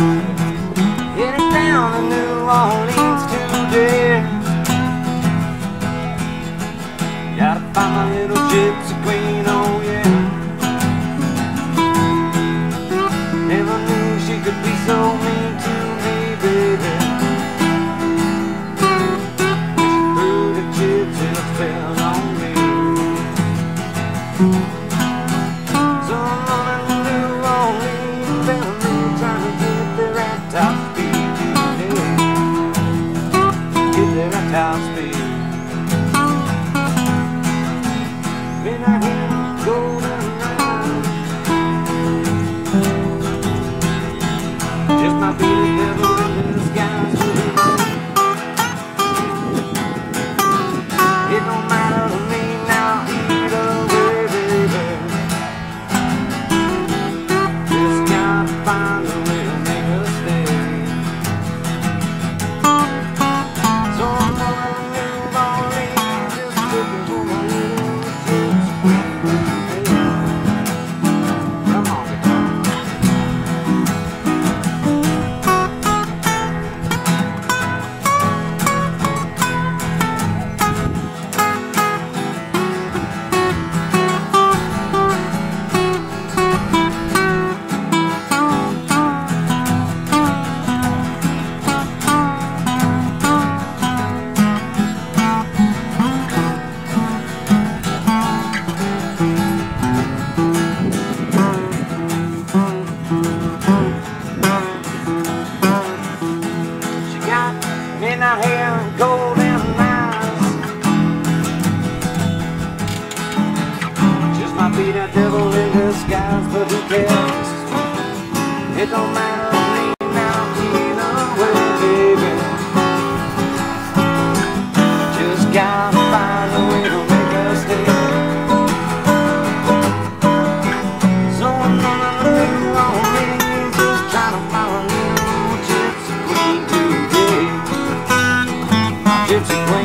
Headed down to New Orleans today. Gotta find my little gypsy queen. never in our hair and golden eyes. Just might be the devil in disguise, but who cares? It don't matter. Guilty